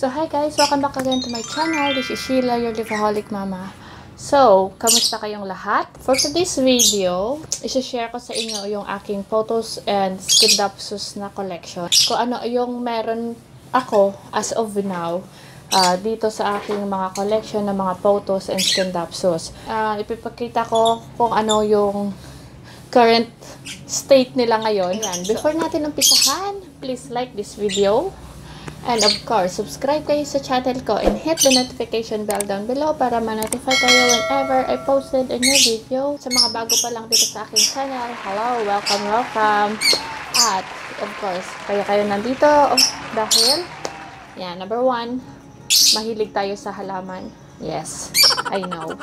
So, hi guys! Welcome back again to my channel. This is Sheila, your Livaholic Mama. So, kamusta kayong lahat? For today's video, isi-share ko sa inyo yung aking photos and skindapsus na collection. Kung ano yung meron ako as of now ah, dito sa aking mga collection ng mga photos and skindapsus. Uh, ipipakita ko kung ano yung current state nila ngayon. Yan. Before natin umpisahan, please like this video. And of course, subscribe kayo sa channel ko and hit the notification bell down below para ma-notify kayo whenever I posted a new video. Sa mga bago pa lang dito sa aking channel, hello, welcome, welcome. At, of course, kaya kayo nandito oh, dahil, yan, number one, mahilig tayo sa halaman. Yes, I know.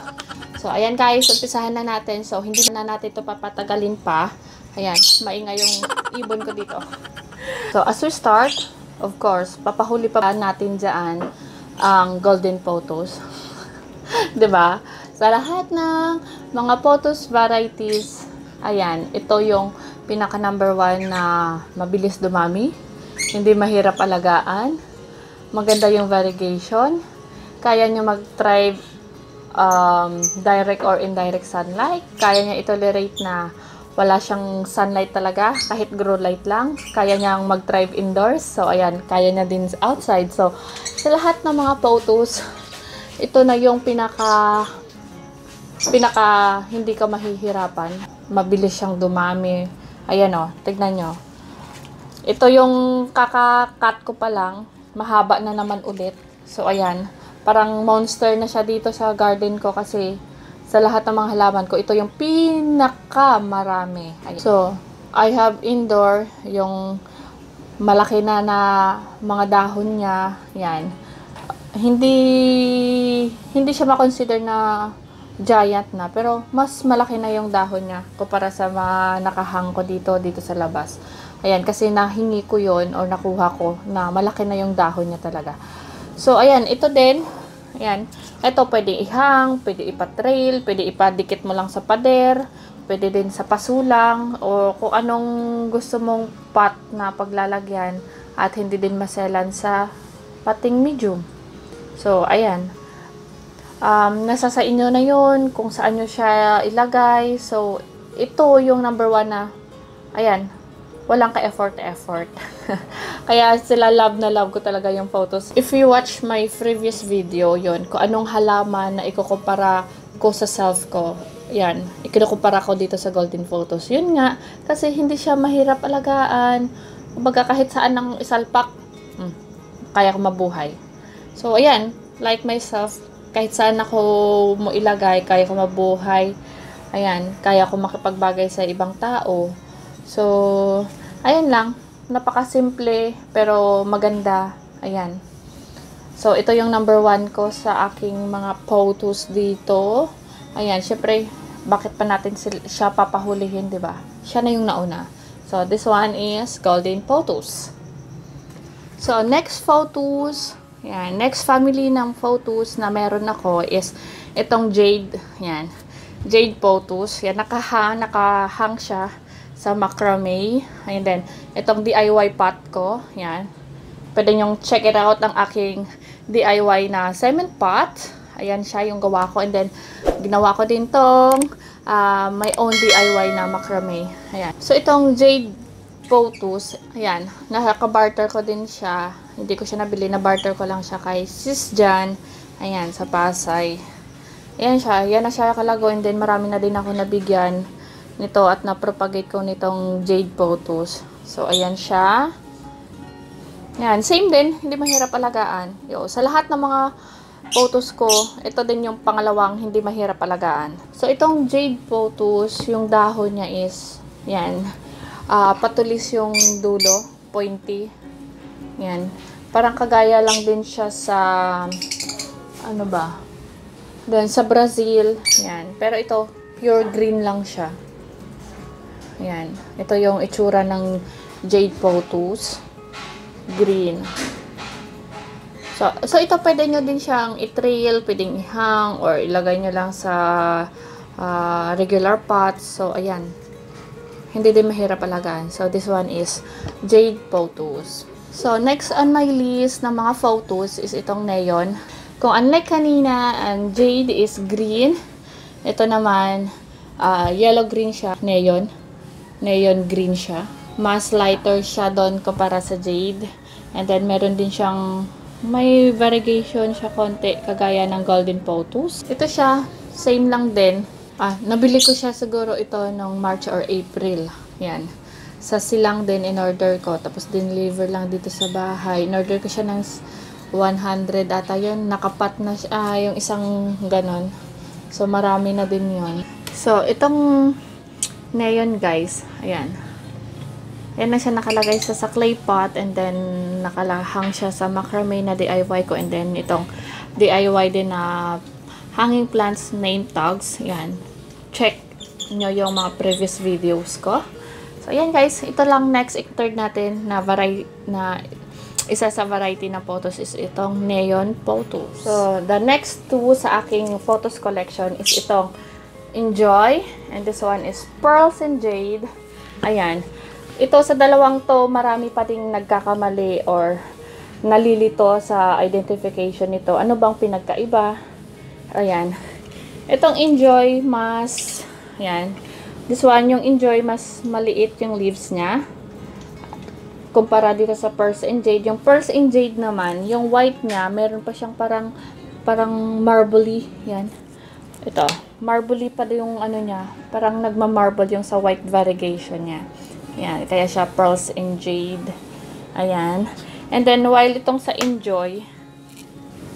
So, ayan guys, umpisahan na natin. So, hindi na natin ito papatagalin pa. Ayan, maingay yung ibon ko dito. So, as we start, of course, papahuli pa natin dyan ang golden photos. ba? Sa lahat ng mga photos varieties, ayan, ito yung pinaka number one na mabilis dumami, hindi mahirap alagaan, maganda yung variegation, kaya nyo mag-thrive um, direct or indirect sunlight, kaya niya itolerate na wala siyang sunlight talaga, kahit grow light lang. Kaya niyang mag-thrive indoors. So, ayan, kaya niya din outside. So, sa lahat ng mga photos, ito na yung pinaka pinaka hindi ka mahihirapan. Mabilis siyang dumami. Ayan o, oh, tignan nyo. Ito yung kaka-cut ko pa lang. Mahaba na naman ulit. So, ayan. Parang monster na siya dito sa garden ko kasi sa lahat ng mga halaman ko, ito yung pinaka marami. So, I have indoor yung malaki na na mga dahon niya. Yan. Hindi hindi siya ma-consider na giant na, pero mas malaki na yung dahon niya kumpara sa mga nakahang ko dito dito sa labas. Ayan, kasi nahingi ko yon or nakuha ko na malaki na yung dahon niya talaga. So, ayan, ito din, Ayan. Ito, pwede ihang, pwede ipatrail, pwede ipadikit mo lang sa pader, pwede din sa pasulang, o kung anong gusto mong pot na paglalagyan at hindi din maselan sa pating medium. So, ayan. Um, nasa sa inyo na yun, kung saan nyo siya ilagay. So, ito yung number one na, ayan, walang ka-effort-effort. Kaya sila love na love ko talaga yung photos. If you watch my previous video, yon kung anong halaman na ikukumpara ko sa self ko, yan, ikinukumpara ko dito sa golden photos. Yun nga, kasi hindi siya mahirap alagaan. Kumbaga kahit saan ng isalpak, hmm, kaya ko mabuhay. So, ayan, like myself, kahit saan ako mo ilagay, kaya ko mabuhay. Ayan, kaya ko makipagbagay sa ibang tao. So, ayan lang. Napakasimple, pero maganda. Ayan. So, ito yung number one ko sa aking mga photos dito. Ayan, syempre, bakit pa natin siya papahulihin, di ba? Siya na yung nauna. So, this one is Golden Photos. So, next photos, yan, next family ng photos na meron ako is itong Jade, yan. Jade Photos. Yan, nakahang, nakahang siya sa macrame. And then, itong DIY pot ko. Yan. Pwede nyong check it out ang aking DIY na cement pot. Ayan siya yung gawa ko. And then, ginawa ko din tong uh, my own DIY na macrame. Ayan. So, itong jade photos, ayan, nakaka-barter ko din siya. Hindi ko siya nabili, na-barter ko lang siya kay Sis Jan. Ayan, sa Pasay. Ayan siya, yan na siya kalago. And then, marami na din ako nabigyan nito at na-propagate ko nitong jade photos. So, ayan siya. Yan, same din, hindi mahirap alagaan. Yo, sa lahat ng mga photos ko, ito din yung pangalawang hindi mahirap alagaan. So, itong jade photos, yung dahon niya is, yan, uh, patulis yung dulo, pointy. Yan. Parang kagaya lang din siya sa, ano ba, doon sa Brazil. Yan. Pero ito, pure green lang siya. Ayan. Ito yung itsura ng Jade Photos. Green. So, so ito pwede nyo din siyang i-trail, pwedeng ihang, or ilagay nyo lang sa uh, regular pots. So, ayan. Hindi din mahirap alagaan. So, this one is Jade Photos. So, next on my list ng mga photos is itong neon. Kung unlike kanina, ang jade is green. Ito naman, uh, yellow-green siya, neon. Neon green siya. Mas lighter siya doon kumpara sa jade. And then, meron din siyang may variegation siya konti, kagaya ng golden photos. Ito siya, same lang din. Ah, nabili ko siya siguro ito ng March or April. Yan sa silang din in order ko. Tapos deliver lang dito sa bahay. In order ko siya ng 100 ata yun. Nakapat na siya, ah, yung isang ganon. So marami na din yun. So itong neon guys, ayan. Ayan na siya nakalagay sa, sa clay pot and then nakalahang siya sa macrame na DIY ko and then itong DIY din na hanging plants name tags. Ayan. Check nyo yung mga previous videos ko. So, ayan guys, ito lang next third natin na variety na isa sa variety na photos is itong neon photos. So, the next two sa aking photos collection is itong Enjoy and this one is Pearls and Jade. Ayan. Ito sa dalawang to, marami pa ding nagkakamali or nalilito sa identification nito. Ano bang pinagkaiba? Ayan. Itong Enjoy mas, ayan, This one, yung Enjoy, mas maliit yung leaves niya. Kumpara dito sa Pearls and Jade. Yung Pearls and Jade naman, yung white niya, meron pa siyang parang, parang marbly. Yan. Ito. Marbly pa yung ano niya. Parang nagma-marble yung sa white variegation niya. Yan. Kaya siya Pearls and Jade. Ayan. And then, while itong sa Enjoy,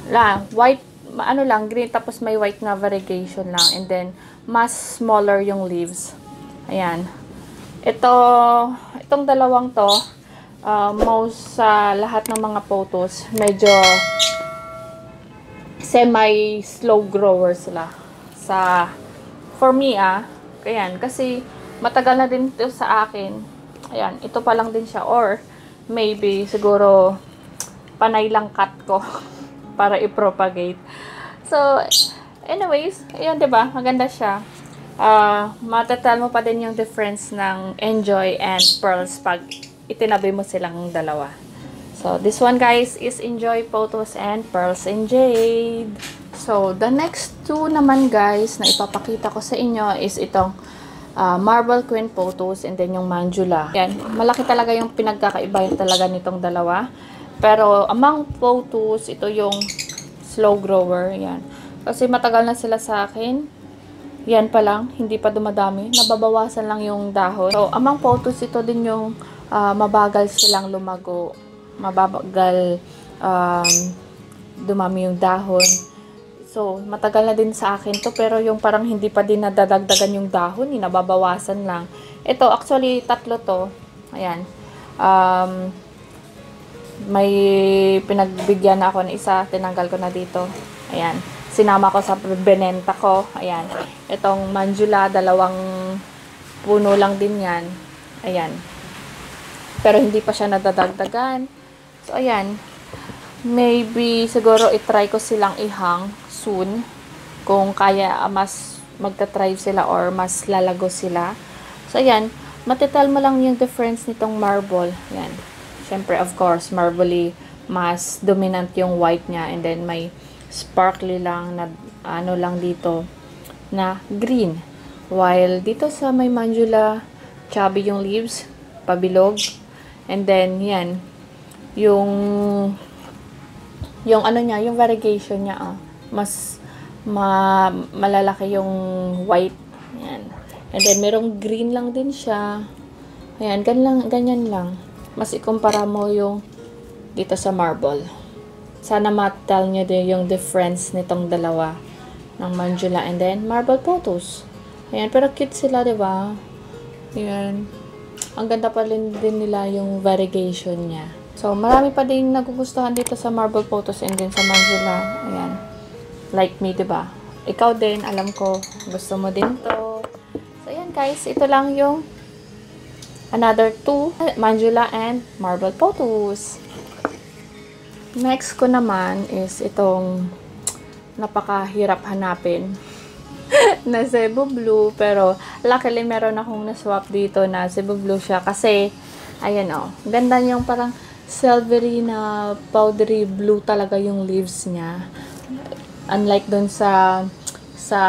la, white, ano lang, green, tapos may white na variegation lang. And then, mas smaller yung leaves. Ayan. Ito, itong dalawang to, uh, most sa lahat ng mga photos, medyo semi-slow grower sila. Sa, for me ah, ayan, kasi matagal na din ito sa akin. Ayan, ito pa lang din siya. Or, maybe, siguro, panay lang cut ko para i-propagate. So, anyways, ayan, 'di ba? Maganda siya uh, matatal mo pa din yung difference ng Enjoy and Pearls pag itinabi mo silang dalawa. So, this one guys is Enjoy Photos and Pearls and Jade. So, the next two naman guys na ipapakita ko sa inyo is itong uh, Marble Queen Photos and then yung Manjula. Yan, malaki talaga yung pinagkakaiba talaga nitong dalawa. Pero among photos, ito yung slow grower. Yan. Kasi matagal na sila sa akin yan pa lang, hindi pa dumadami. Nababawasan lang yung dahon. So, among photos, ito din yung uh, mabagal silang lumago. Mabagal um, dumami yung dahon. So, matagal na din sa akin to pero yung parang hindi pa din nadadagdagan yung dahon, eh, nababawasan lang. Ito, actually, tatlo to. Ayan. Um, may pinagbigyan na ako ng isa, tinanggal ko na dito. Ayan sinama ko sa benenta ko. Ayan. Itong manjula, dalawang puno lang din yan. Ayan. Pero hindi pa siya nadadagdagan. So, ayan. Maybe, siguro, itry ko silang ihang soon. Kung kaya, mas magta-thrive sila or mas lalago sila. So, ayan. Matitel mo lang yung difference nitong marble. Ayan. Siyempre, of course, marbly mas dominant yung white niya. And then, may sparkly lang na ano lang dito na green. While dito sa may manjula, chubby yung leaves, pabilog. And then, yan, yung yung ano niya, yung variegation niya, ah, mas ma, malalaki yung white. Yan. And then, merong green lang din siya. Ayan, ganyan, ganyan lang. Mas ikumpara mo yung dito sa marble. Sana matal nyo din yung difference nitong dalawa ng Manjula and then marble photos. Ayan, pero cute sila, di ba? Ayan. Ang ganda pa rin din nila yung variegation niya. So, marami pa din nagugustuhan dito sa marble photos and then sa Manjula. Ayan. Like me, ba? Ikaw din, alam ko, gusto mo din to. So, ayan guys, ito lang yung another two Manjula and marble photos. Next ko naman is itong napakahirap hanapin na Cebu Blue. Pero, luckily, meron akong na-swap dito na Cebu Blue siya. Kasi, ayan o, oh, ganda niyang parang silvery na powdery blue talaga yung leaves niya. Unlike dun sa sa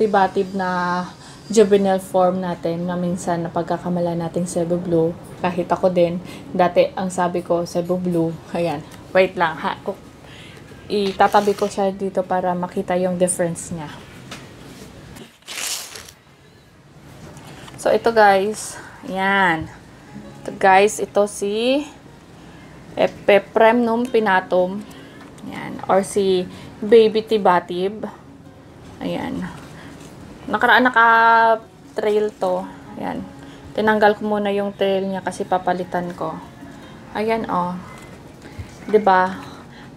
tibatib na juvenile form natin na minsan napagkakamala nating Cebu Blue. Kahit ako din, dati ang sabi ko Cebu Blue. Ayan, wait lang ha. Itatabi ko siya dito para makita yung difference niya. So, ito guys. Yan. Ito guys, ito si Epepremnum pinatum. Yan. Or si Baby Tibatib. Ayan. Nakaraan naka-trail to. Ayan. Tinanggal ko muna yung trail niya kasi papalitan ko. Ayan, oh. 'Di ba?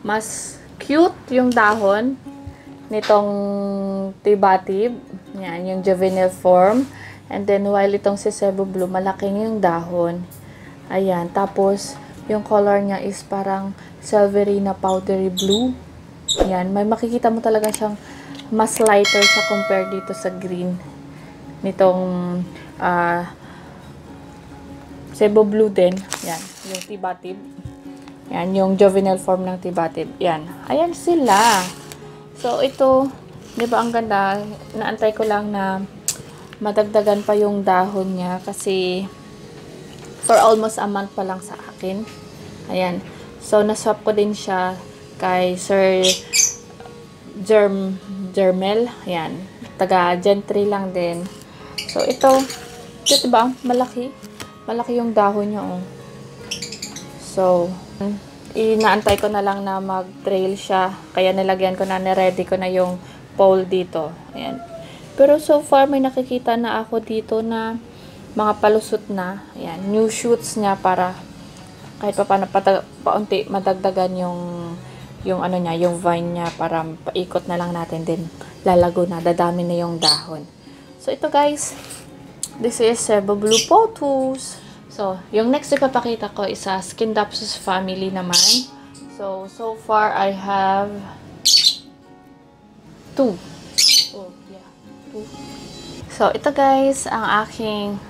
Mas cute yung dahon nitong tibatib. Yan, yung juvenile form. And then, while itong si Cebu Blue, malaking yung dahon. Ayan. Tapos, yung color niya is parang silvery na powdery blue. Ayan. May makikita mo talaga siyang mas lighter siya compared dito sa green nitong ah Cebu Blue din. Yan. Yung tibatib. Yan. Yung juvenile form ng tibatib. Yan. Ayan sila. So, ito, di ba ang ganda? Naantay ko lang na madagdagan pa yung dahon niya kasi for almost a month pa lang sa akin. Ayan. So, naswap ko din siya kay Sir Germ Germel. Ayan. Taga Gentry lang din. So, ito, ito ba? Malaki. Malaki yung dahon niya, oh. So, inaantay ko na lang na mag-trail siya. Kaya nilagyan ko na, niready ko na yung pole dito. Ayan. Pero so far, may nakikita na ako dito na mga palusot na. Ayan, new shoots niya para kahit pa paano paunti madagdagan yung yung ano niya, yung vine niya para paikot na lang natin din lalago na, dadami na yung dahon. So ito guys, this is Cebu Blue Potus. So, yung next ipapakita ko is sa Skindapsus family naman. So, so far I have two. Two. So, ito guys, ang aking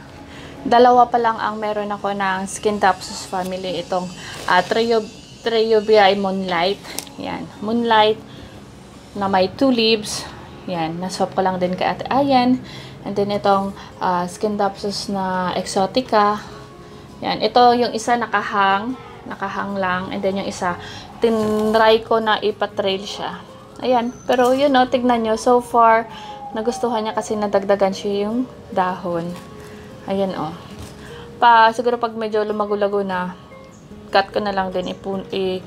dalawa pa lang ang meron ako ng Skindapsus family. Itong uh, Trio, Triobiae Moonlight. Yan. Moonlight na may two leaves. Yan. Naswap ko lang din kay Ate Ayan. And then itong uh, Skindapsus na Exotica. Yan. Ito yung isa nakahang. Nakahang lang. And then yung isa, tinry ko na ipatrail siya. Ayan. Pero yun know, tignan nyo. So far, nagustuhan niya kasi nadagdagan siya yung dahon. Ayan. Oh. Pa, siguro pag medyo lumago-lago na, cut ko na lang din. Ipun, i,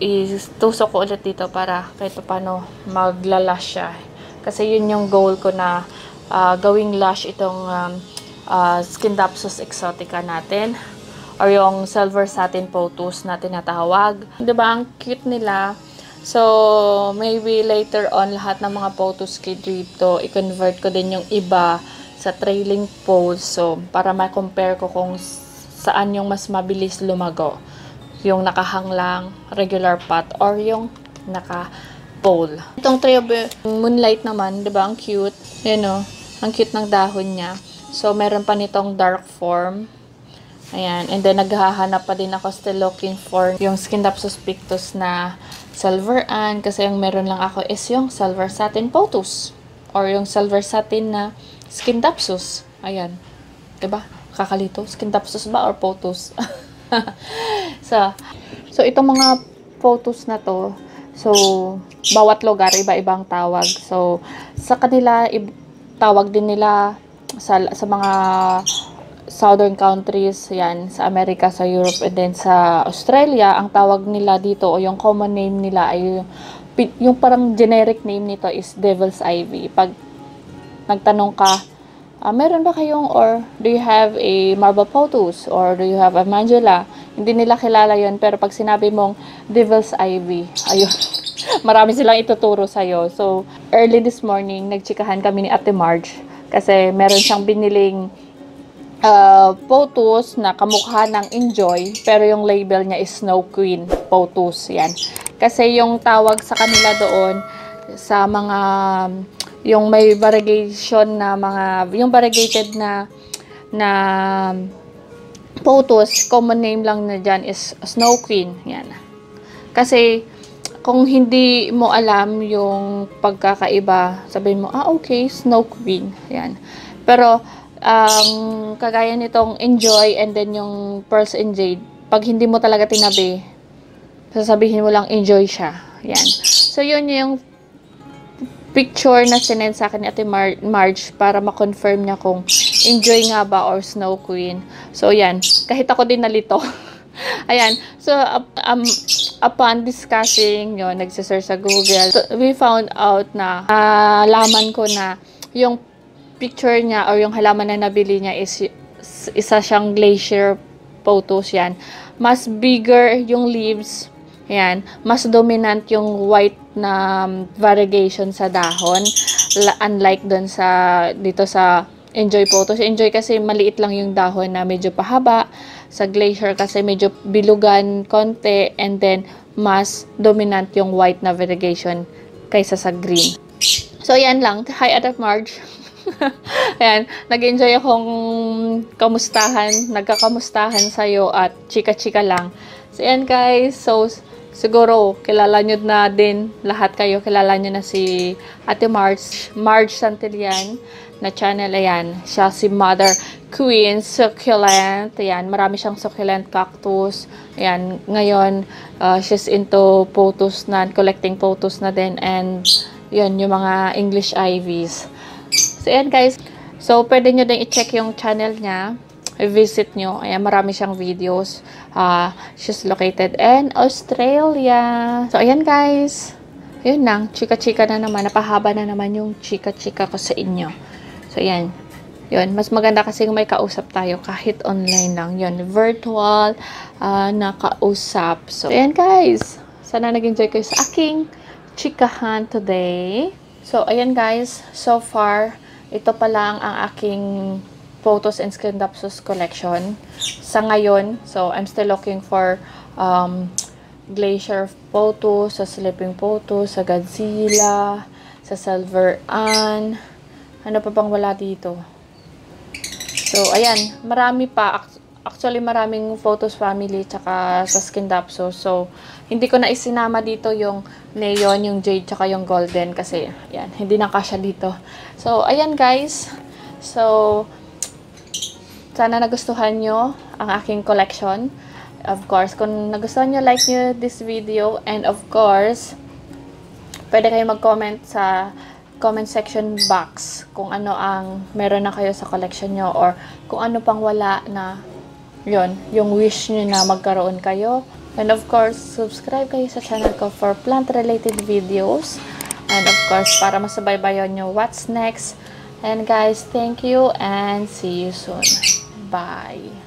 itusok ko ulit dito para kahit paano maglalas siya. Kasi yun yung goal ko na uh, gawing lash itong um, uh, Skindapsus exotica natin or yung silver satin potus na tinatawag. 'Di ba ang cute nila? So, maybe later on lahat ng mga potus kay dito, i-convert ko din yung iba sa trailing poles. So, para ma-compare ko kung saan yung mas mabilis lumago. Yung nakahang lang, regular pot, or yung naka-pole. Itong trio moonlight naman, 'di ba? Ang cute. Yan oh. Ang cute ng dahon niya. So, meron pa nitong dark form. Ayan. And then, naghahanap pa din ako still looking for yung Skindapsus pictus na silver and kasi yung meron lang ako is yung silver satin potus. Or yung silver satin na Skindapsus. Ayan. Diba? Kakalito. Skindapsus ba or potus? so, so, itong mga potus na to, so, bawat lugar, iba-ibang tawag. So, sa kanila, tawag din nila sa, sa mga southern countries, yan, sa Amerika, sa Europe, and then sa Australia, ang tawag nila dito, o yung common name nila, ay yung, parang generic name nito is Devil's Ivy. Pag nagtanong ka, uh, meron ba kayong, or do you have a marble potus, or do you have a mandula? Hindi nila kilala yon pero pag sinabi mong Devil's Ivy, ayun, marami silang ituturo sa'yo. So, early this morning, nagchikahan kami ni Ate Marge, kasi meron siyang biniling uh, photos na kamukha ng Enjoy, pero yung label niya is Snow Queen photos. Yan. Kasi yung tawag sa kanila doon, sa mga, yung may variegation na mga, yung variegated na, na photos, common name lang na dyan is Snow Queen. Yan. Kasi, kung hindi mo alam yung pagkakaiba, sabihin mo, ah, okay, Snow Queen. Yan. Pero, um, kagaya nitong Enjoy and then yung Pearls and Jade, pag hindi mo talaga tinabi, sasabihin mo lang Enjoy siya. Yan. So, yun yung picture na sinend sa akin ni Ate Mar Marge para ma-confirm niya kung enjoy nga ba or Snow Queen. So, yan. Kahit ako din nalito. Ayan. So, um, upon discussing, yun, nagsisearch sa Google, we found out na, uh, laman ko na yung picture niya or yung halaman na nabili niya is isa siyang glacier photos yan. Mas bigger yung leaves, yan, mas dominant yung white na um, variegation sa dahon. Unlike dun sa, dito sa Enjoy Photos. Enjoy kasi maliit lang yung dahon na medyo pahaba. Sa Glacier kasi medyo bilugan konti and then mas dominant yung white na variegation kaysa sa green. So, yan lang. Hi, Ate Marge. Ayan, nag-enjoy akong kamustahan, nagkakamustahan sa'yo at chika-chika lang. So, yan guys. So, siguro kilala nyo na din lahat kayo. Kilala nyo na si Ate Marge Marge Santillan na channel. Ayan siya si Mother Queen Succulent. Ayan marami siyang succulent cactus. Ayan ngayon uh, she's into photos na collecting photos na din. And yun yung mga English ivies so ayan guys so pwede nyo din i-check yung channel niya visit nyo. Ayan, marami siyang videos. Uh, she's located in Australia. So, ayan guys. Ayun lang. Chika-chika na naman. Napahaba na naman yung chika-chika ko sa inyo. So, ayan. Yun, mas maganda kasi may kausap tayo kahit online lang. Yun, virtual uh, na kausap. So, ayan guys. Sana nag-enjoy kayo sa aking chikahan today. So, ayan guys. So far, ito pa lang ang aking photos and Scindapsus collection sa ngayon. So, I'm still looking for um, glacier photos, sa sleeping photos, sa Godzilla, sa Silver Ann. Ano pa bang wala dito? So, ayan. Marami pa. Actually, maraming photos family tsaka sa Scindapsus. So, hindi ko na isinama dito yung neon, yung jade, tsaka yung golden kasi, ayan, hindi na kasya dito. So, ayan guys. So, sana nagustuhan nyo ang aking collection. Of course, kung nagustuhan nyo, like nyo this video. And of course, pwede kayo mag-comment sa comment section box kung ano ang meron na kayo sa collection nyo or kung ano pang wala na yon yung wish nyo na magkaroon kayo. And of course, subscribe kayo sa channel ko for plant-related videos. And of course, para masabaybayan nyo what's next. And guys, thank you and see you soon. Bye.